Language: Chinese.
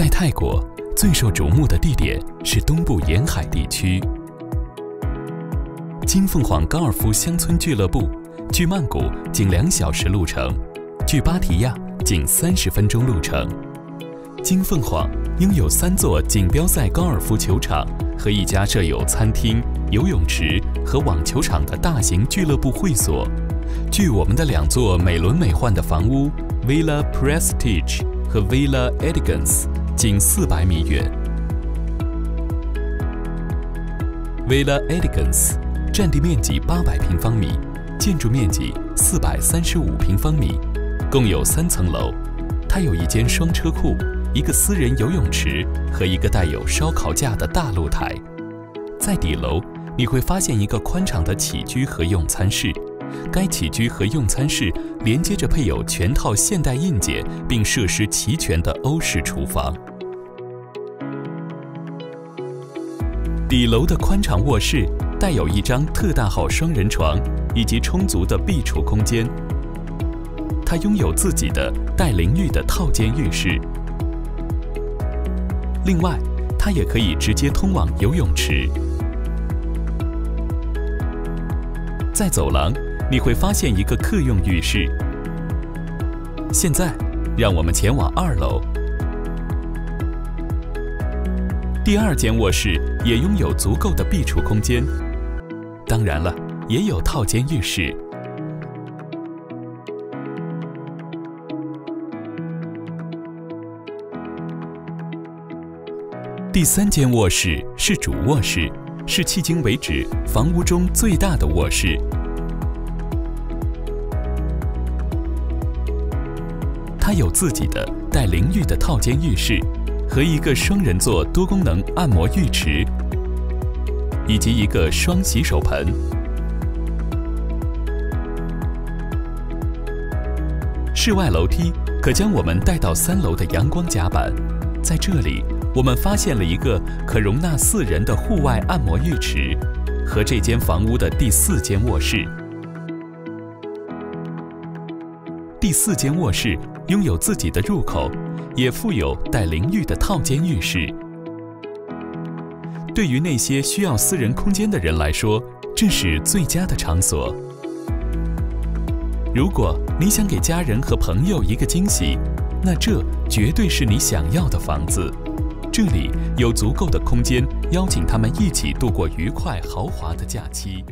在泰国，最受瞩目的地点是东部沿海地区。金凤凰高尔夫乡村俱乐部，距曼谷仅两小时路程，距芭提雅仅三十分钟路程。金凤凰拥有三座锦标赛高尔夫球场和一家设有餐厅、游泳池和网球场的大型俱乐部会所，距我们的两座美轮美奂的房屋 Villa Prestige 和 Villa Elegance 仅四百米远。Villa Elegance 占地面积八百平方米，建筑面积四百三十五平方米，共有三层楼。它有一间双车库。一个私人游泳池和一个带有烧烤架的大露台，在底楼你会发现一个宽敞的起居和用餐室。该起居和用餐室连接着配有全套现代硬件并设施齐全的欧式厨房。底楼的宽敞卧室带有一张特大号双人床以及充足的壁橱空间。它拥有自己的带淋浴的套间浴室。另外，它也可以直接通往游泳池。在走廊，你会发现一个客用浴室。现在，让我们前往二楼。第二间卧室也拥有足够的壁橱空间，当然了，也有套间浴室。第三间卧室是主卧室，是迄今为止房屋中最大的卧室。它有自己的带淋浴的套间浴室，和一个双人座多功能按摩浴池，以及一个双洗手盆。室外楼梯可将我们带到三楼的阳光甲板，在这里。我们发现了一个可容纳四人的户外按摩浴池，和这间房屋的第四间卧室。第四间卧室拥有自己的入口，也附有带淋浴的套间浴室。对于那些需要私人空间的人来说，这是最佳的场所。如果你想给家人和朋友一个惊喜，那这绝对是你想要的房子。这里有足够的空间，邀请他们一起度过愉快豪华的假期。